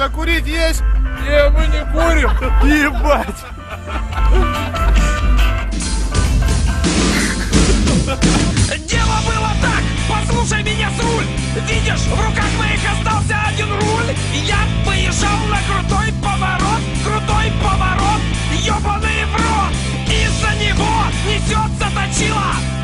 закурить есть? Не, мы не курим. Ебать. Дело было так, послушай меня с руль. Видишь, в руках моих остался один руль. Я поезжал на крутой поворот, крутой поворот, ебаный в рот. Из-за него несется точила.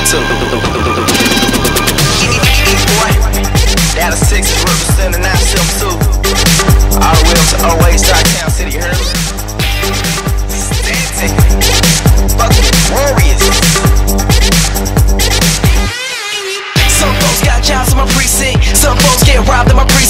mental. To Some folks got jobs in my precinct. Some folks get robbed in my precinct.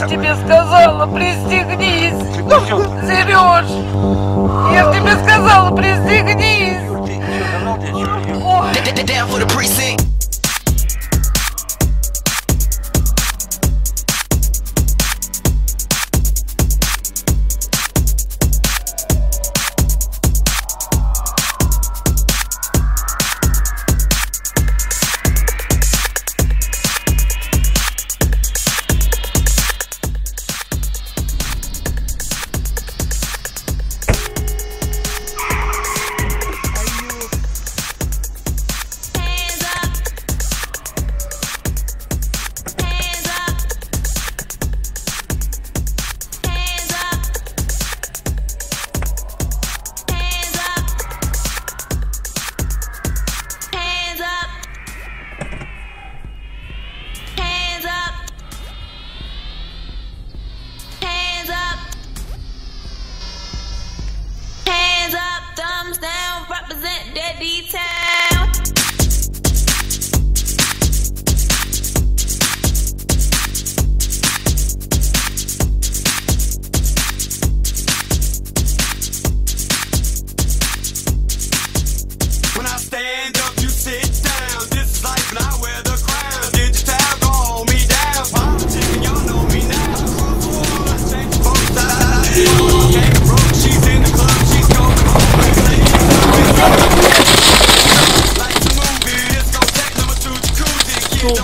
я ж тебе сказала, пристегнись. Сереж, я ж тебе сказала, пристегнись.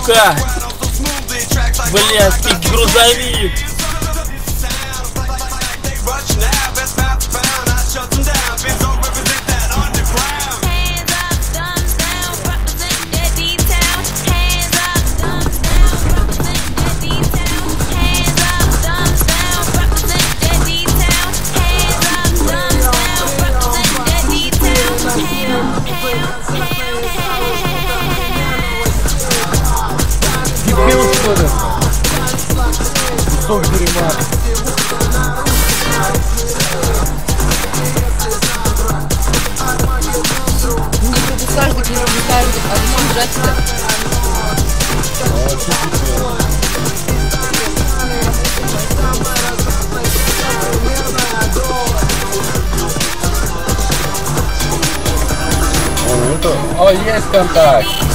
сука! Блядь, ты грузовик! готовим. Кусок дерьма. Не люблю каждый, не люблю каждый, а ты жрать-то. А, есть контакт.